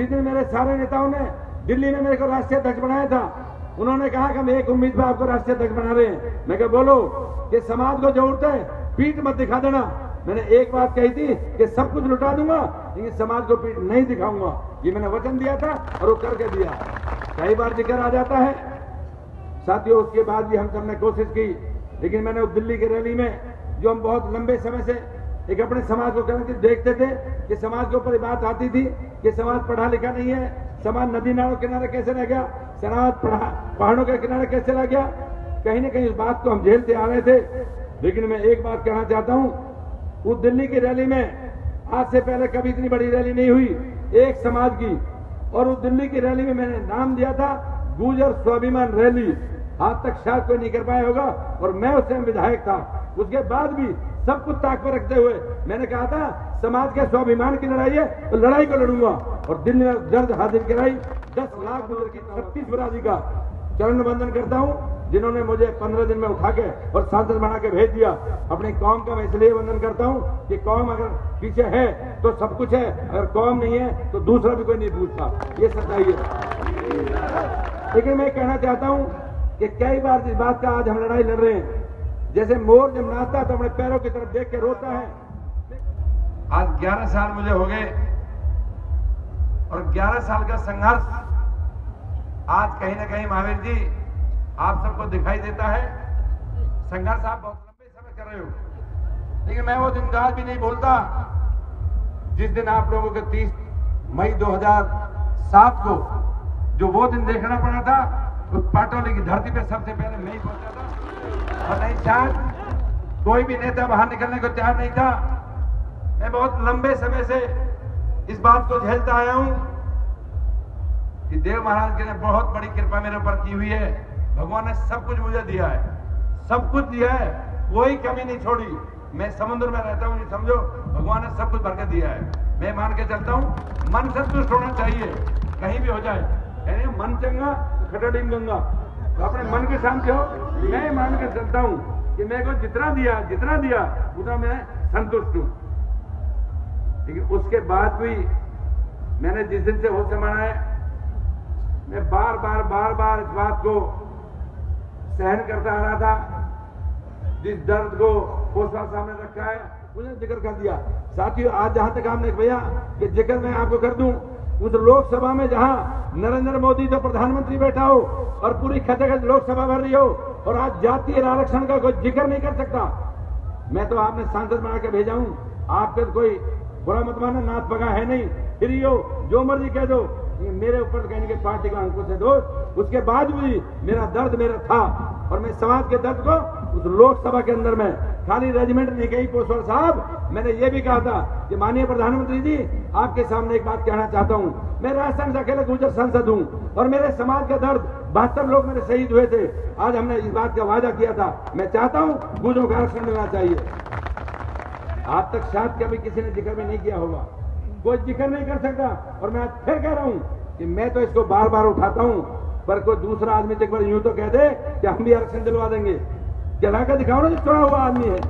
जिस दिन मेरे सारे नेताओं ने दिल्ली में मेरे को राष्ट्रीय अध्यक्ष बनाया था, उन्होंने कहा कि हम एक उम्मीद पर आपको राष्ट्रीय अध्यक्ष बना रहे हैं। मैं क्या बोलो, कि समाज को ज़रूरत है, पीठ मत दिखा देना। मैंने एक बात कही थी कि सब कुछ लुटा दूँगा, लेकिन समाज को पीठ नहीं दिखाऊँगा। ये मैंने वचन दिया था और वो करके दिया। कई बार ज़िक्र आ जाता है, साथियों, उसके बाद भी हम सबने कोशिश की, लेकिन मैंने दिल्ली की रैली में, जो हम बहुत लंबे समय से एक अपने समाज को करके देखते थे कि समाज के ऊपर बात आती थी कि समाज पढ़ा लिखा नहीं है, समाज नदी नालों किनारे कैसे रह गया समाज पहाड़ों के किनारे कैसे रह गया। कहीं ना कहीं इस बात को हम झेलते आ रहे थे। लेकिन मैं एक बात कहना चाहता हूँ, उस दिल्ली की रैली में आज से पहले कभी इतनी बड़ी रैली नहीं हुई, एक समाज की। और उस दिल्ली की रैली में मैंने नाम दिया था, गुजर स्वाभिमान रैली। आज तक शायद कोई नहीं कर पाया होगा, और मैं उस टाइम विधायक था। उसके बाद भी सब कुछ ताक पर रखते हुए मैंने कहा था, समाज के स्वाभिमान की लड़ाई है तो लड़ाई को लड़ूँगा। और दिल्ली में दर्द हाजिर कराई, दस लाख गुजर की छत्तीस बराजी का चरण बंधन करता हूँ, जिन्होंने मुझे पंद्रह दिन में उठा के और सांसद बना के भेज दिया। अपनी कौम का मैं इसलिए वंदन करता हूँ कि कौम अगर पीछे है तो सब कुछ है, अगर कौम नहीं है तो दूसरा भी कोई नहीं पूछता। ये सच्चाई है। लेकिन मैं कहना चाहता हूँ कि कई बार इस बात का आज हम लड़ाई लड़ रहे हैं। जैसे मोर जब नाचता है तो अपने पैरों की तरफ़ देख के रोता है। आज 11 साल मुझे हो गए और 11 साल का संघर्ष आज कहीं ना कहीं महावीर जी आप सबको दिखाई देता है। संघर्ष आप बहुत लंबे समय कर रहे हो। लेकिन मैं वो दिन आज भी नहीं भूलता जिस दिन आप लोगों के 30 मई 2007 को जो वो दिन देखना पड़ा था, उस पाटोली की धरती पे सबसे पहले मैं ही पहुँचा था। और नहीं शायद कोई भी नेता बाहर निकलने को तैयार नहीं था। मैं बहुत लंबे समय से इस बात को झेलता आया हूँ कि देव महाराज की ने बहुत बड़ी कृपा मेरे ऊपर की हुई है। भगवान ने सब कुछ मुझे दिया है। सब कुछ दिया है। कोई कमी नहीं छोड़ी। मैं समुद्र में रहता हूँ समझो। भगवान ने सब कुछ भर के दिया है। मैं मान के चलता हूँ, मन संतुष्ट होना चाहिए। कहीं भी हो जाए। मन चंगा तो खटाडीम गंगा। तो अपने मन के शांति हो। मैं मान के चलता हूँ कि मेरे को जितना दिया जितना दिया, उतना मैं संतुष्ट हूँ। लेकिन उसके बाद भी मैंने जिस दिन से होश संभाला है, मैं बार बार बार बार इस बात को सहन करता आ रहा था, जिस दर्द को पोसा सामने रखा है मुझे ज़िक्र कर दिया। साथियों, आज जहाँ तक आपने भैया कि ज़िक्र मैं आपको कर दूँ, उस लोकसभा में जहाँ नरेंद्र मोदी जो प्रधानमंत्री बैठा हो और पूरी खतखत लोकसभा भर रही हो और आज जातीय आरक्षण का कोई ज़िक्र नहीं कर सकता। मैं तो आपने सांसद बना के भेजा हूँ। आपके तो कोई बुरा मत माना, नाथ पगा है नहीं। फिर हो जो मर्ज़ी कह दो। मेरे ऊपर कहने के पार्टी का अंकुश है, दोस्त। उसके बाद भी मेरा दर्द मेरा था। और मैं समाज के दर्द को उस लोकसभा के अंदर में खाली रेजिमेंट नहीं गई पोस्टर साहब। मैंने ये भी कहा था कि माननीय प्रधानमंत्री जी, आपके सामने एक बात कहना चाहता हूँ। मैं राजस्थान से अकेले गुजर सांसद हूँ। और मेरे समाज का दर्द बहत्तर लोग मेरे शहीद हुए थे। आज हमने इस बात का वादा किया था। मैं चाहता हूँ गुजरों का आरक्षण मिलना चाहिए। आज तक शायद कभी किसी ने ज़िक्र भी नहीं किया होगा। कोई ज़िक्र नहीं कर सकता। और मैं आज फिर कह रहा हूँ कि मैं तो इसको बार बार उठाता हूँ। पर कोई दूसरा आदमी एक बार यूँ तो कह दे कि हम भी आरक्षण दिलवा देंगे। जला कर दिखाओ ना जो चुना हुआ आदमी है।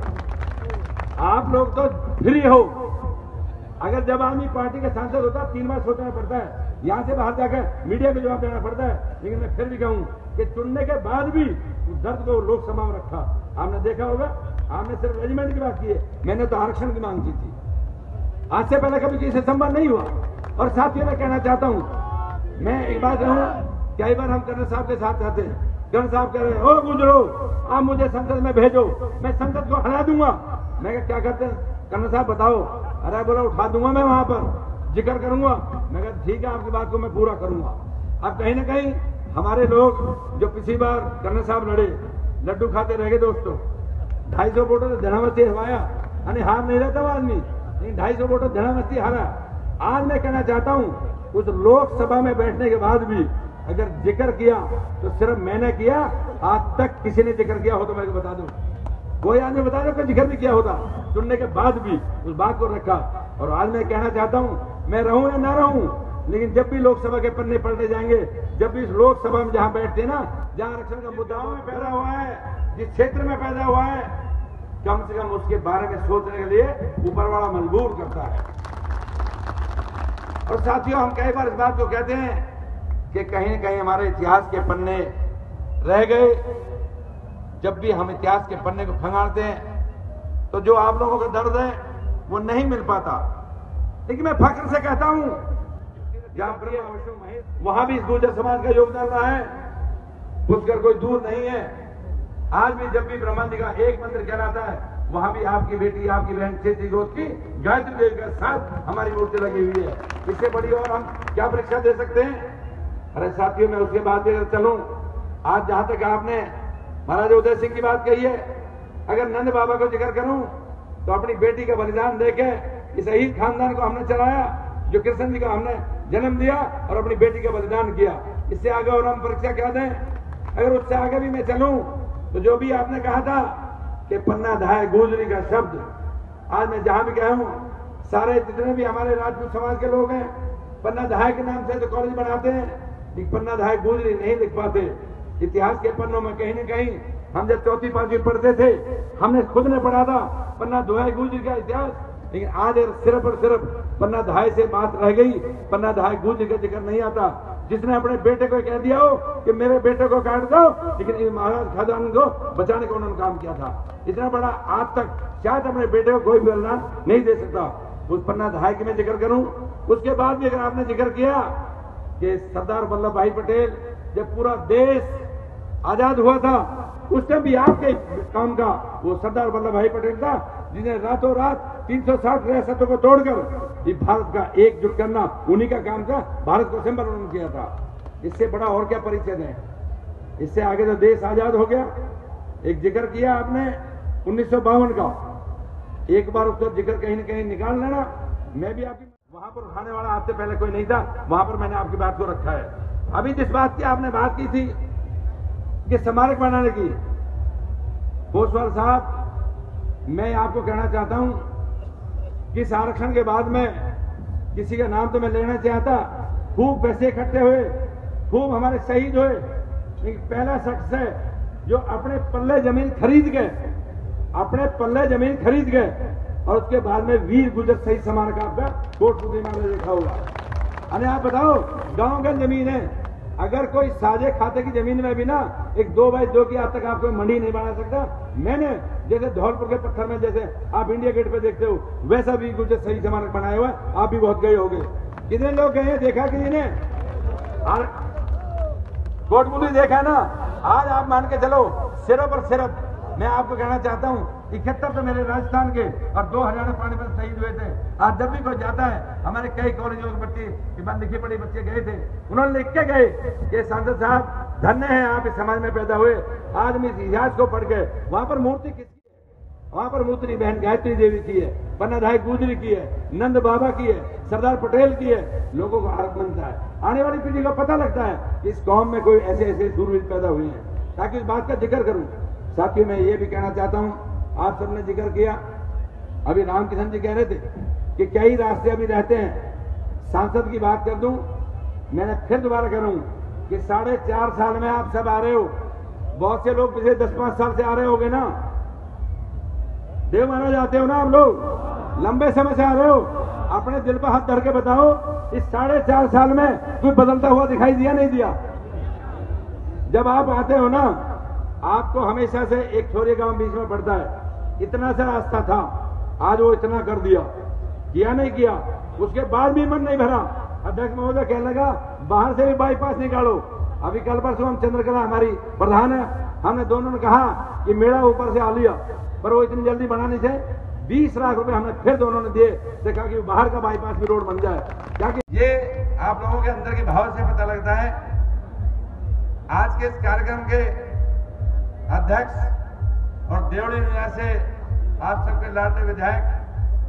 आप लोग तो फ्री हो। अगर जब आदमी पार्टी का सांसद होता, तीन बार सोचना पड़ता है। यहाँ से बाहर जाकर मीडिया को जवाब देना पड़ता है। लेकिन मैं फिर भी कहूँ कि चुनने के बाद भी उस दर्द को लोकसभा में रखा। आपने देखा होगा, आपने सिर्फ़ रेजिमेंट की बात की है। मैंने तो आरक्षण की मांग की थी। आज से पहले कभी किसी संभव नहीं हुआ। और साथियों मैं कहना चाहता हूँ, मैं एक बात कहूँ, कई बार हम कर्नल साहब के साथ रहते हैं। कर्नल साहब कह रहे हैं गुजरो, आप मुझे संसद में भेजो, मैं संसद को हरा दूँगा। मैं क्या करते हैं? कर्नल साहब, बताओ। अरे, बोला, उठा दूँगा मैं वहाँ पर। ज़िक्र करूँगा मैं कहता ठीक है, आपकी बात को मैं पूरा करूँगा। अब कहीं ना कहीं, हमारे लोग जो पिछली बार कर्नल साहब लड़े, लड्डू खाते रह गए दोस्तों। ढाई सौ वोटों से धनावती हवाया यानी हार नहीं रहता वो आदमी। लेकिन ढाई सौ वोटों धनावती हारा। आज मैं कहना चाहता हूँ, उस लोकसभा में बैठने के बाद भी अगर ज़िक्र किया तो सिर्फ़ मैंने किया, आज तक किसी ने ज़िक्र किया हो तो मेरे को बता दो। कोई आदमी बता दो कि ज़िक्र भी किया होता। सुनने के बाद भी उस बात को रखा। और आज मैं कहना चाहता हूँ मैं रहूँ या ना रहूँ, लेकिन जब भी लोकसभा के पन्ने पलटे जाएँगे, जब भी लोकसभा में जहाँ बैठते ना, जहाँ आरक्षण का मुद्दाओं में पैदा हुआ है, जिस क्षेत्र में पैदा हुआ है, कम से कम उसके बारे में सोचने के लिए ऊपर वाला मजबूर करता है। और साथियों, हम कई बार इस बात को कहते हैं कि कहीं ना कहीं हमारे इतिहास के पन्ने रह गए। जब भी हम इतिहास के पन्ने को खंगालते हैं तो जो आप लोगों का दर्द है, वो नहीं मिल पाता। लेकिन मैं फख्र से कहता हूँ जहाँ वहाँ भी इस गुर्जर समाज का योगदान रहा है। पुष्कर कोई दूर नहीं है। आज भी जब भी ब्रह्मा जी का एक मंदिर कहलाता है, वहाँ भी आपकी बेटी, आपकी बहन क्षेत्रीय गोद की गायत्री देवी के साथ हमारी मूर्ति लगी हुई है। इससे बड़ी और हम क्या परीक्षा दे सकते हैं? अरे साथियों, मैं उसके बाद भी चलूँ। आज जहाँ तक आपने महाराज उदय सिंह की बात कही है, अगर नंद बाबा को ज़िक्र करूँ तो अपनी बेटी का बलिदान देके इस शहीद खानदान को हमने चलाया, जो कृष्ण जी को हमने जन्म दिया और अपनी बेटी का बलिदान किया। इससे आगे और हम परीक्षा क्या दें। अगर उससे आगे भी मैं चलूँ तो जो भी आपने कहा था कि पन्ना धाय गुजरी का शब्द, आज मैं जहाँ भी गया हूँ, सारे जितने भी हमारे राजपूत समाज के लोग हैं, पन्ना धाय के नाम से तो कॉलेज बनाते हैं पन्ना धाय गुजरी नहीं लिख पाते। इतिहास के पन्नों में कहीं ना कहीं हम जब चौथी पांचवी पढ़ते थे, हमने खुद ने पढ़ा था, पन्ना दुहाई गुजरी का इतिहास। लेकिन आज अगर सिर्फ़ और सिर्फ़ पन्ना दहाई से बात रह गई पन्ना दहाई गुजरी का ज़िक्र नहीं आता। जिसने अपने बेटे को कह दिया हो कि मेरे बेटे को काट दो, लेकिन महाराज खादान को बचाने का उन्होंने काम किया था। इतना बड़ा आज तक शायद अपने बेटे को कोई भी बलिदान नहीं दे सकता। उस पन्ना दहाई की मैं ज़िक्र करूँ। उसके बाद भी अगर आपने ज़िक्र किया कि सरदार वल्लभ भाई पटेल जब पूरा देश आज़ाद हुआ था। उस टाइम भी आपके काम का वो सरदार वल्लभ भाई पटेल था, जिन्हें रातों रात 360 रियासतों को तोड़कर ये भारत का एकजुट करना, उन्हीं का काम था। भारत को सिंबल उन्होंने किया था। इससे बड़ा और क्या परिचय दें इससे आगे तो देश आज़ाद हो गया। एक ज़िक्र किया आपने उन्नीस सौ बावन का। एक बार उसका ज़िक्र कहीं ना कहीं निकाल लेना। मैं भी आपकी वहाँ पर उठाने वाला आपसे पहले कोई नहीं था। वहाँ पर मैंने आपकी बात को रखा है। अभी जिस बात की आपने बात की थी कि स्मारक बनाने की। भोसवाल साहब, मैं आपको कहना चाहता हूँ कि इस आरक्षण के बाद में किसी का नाम तो मैं लेना चाहता। खूब पैसे इकट्ठे हुए, खूब हमारे शहीद हुए। लेकिन पहला शख्स है जो अपने पल्ले ज़मीन खरीद गए, अपने पल्ले ज़मीन खरीद गए और उसके बाद में वीर गुजर शहीद स्मारक आपका कोट में लिखा हुआ। अरे आप बताओ, गाँव का ज़मीन है। अगर कोई साझे खाते की ज़मीन में भी ना एक दो बाई दो की आज तक आपको मंडी नहीं बना सकता, मैंने जैसे धौलपुर के पत्थर में जैसे आप इंडिया गेट पे देखते हो, वैसा भी कुछ सही जमानत बनाया हुआ है, आप भी बहुत गए हो गए कितने लोग गए देखा कि इन्हें और कोटमुली देखा ना? आज आप मान के चलो सिर्फ़ और सिर्फ़ मैं आपको कहना चाहता हूँ इकहत्तर तो मेरे राजस्थान के और दो हरियाणा पानीपत शहीद हुए थे। आज जब भी कोई जाता है, हमारे कई कॉलेजों के बच्चे लिखी पढ़ी बच्चे गए थे। उन्होंने लिख के गए कि सांसद साहब, धन्य है आप इस समाज में पैदा हुए। आज इस इतिहास को पढ़ के वहाँ पर मूर्ति किसकी वहाँ पर मूर्ति बहन गायत्री देवी की है पन्नाधाय गुजरी की है, नंद बाबा की है, सरदार पटेल की है। लोगों को हरक बनता है। आने वाली पीढ़ी को पता लगता है कि इस कौम में कोई ऐसे ऐसे दूरवीर पैदा हुए हैं। ताकि इस बात का ज़िक्र करूँ। साथियों, मैं ये भी कहना चाहता हूँ आप सबने ज़िक्र किया। अभी रामकिशन जी कह रहे थे कि कई रास्ते अभी रहते हैं। सांसद की बात कर दूँ, मैंने फिर दोबारा करूँ कि साढ़े चार साल में आप सब आ रहे हो। बहुत से लोग पिछले दस पाँच साल से आ रहे होगे ना। देव माना जाते हो ना आप लोग? लंबे समय से आ रहे हो। अपने दिल पर हाथ धर के बताओ, इस साढ़े चार साल में कोई बदलता हुआ दिखाई दिया, नहीं दिया? जब आप आते हो ना, आपको हमेशा से एक छोरे गाँव बीच में पड़ता है। इतना सा रास्ता था। आज वो इतना कर दिया। किया नहीं किया। उसके बाद भी मन नहीं भरा। अध्यक्ष महोदय कहने लगा, बाहर से भी बाईपास निकालो। अभी कल परसों हम चंद्रकला हमारी प्रधान है। हमने दोनों ने कहा कि मेरा ऊपर से आ लिया। पर वो इतनी जल्दी बनाने से बीस लाख रुपए हमने फिर दोनों ने दिए। देखा कि बाहर का बाईपास भी रोड बन जाए। क्या कि ये आप लोगों के अंदर के भाव से पता लगता है। आज के इस कार्यक्रम के अध्यक्ष और देवड़ी निवास से आप सबके लाडले विधायक,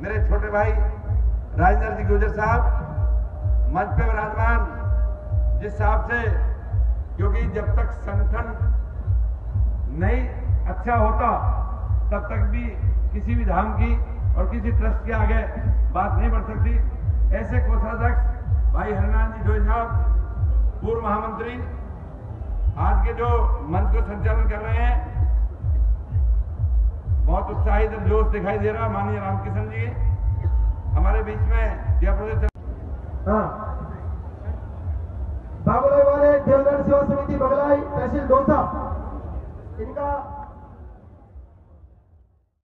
मेरे छोटे भाई राजेंद्र जी गुजर साहब, मंच पे विराजमान, जिस हिसाब से, क्योंकि जब तक संगठन नहीं अच्छा होता, तब तक भी किसी भी धाम की और किसी ट्रस्ट के आगे बात नहीं बढ़ सकती। ऐसे कोषाध्यक्ष भाई हरिनारायण जी जोई साहब, पूर्व महामंत्री, आज के जो मंच को संचालन कर तो उत्साहित जोश दिखाई दे रहा है माननीय रामकिशन जी। हमारे बीच में जयपुर हाँ। बाबुलाई वाले देवगढ़ सेवा समिति बगलाई तहसील दोसा। इनका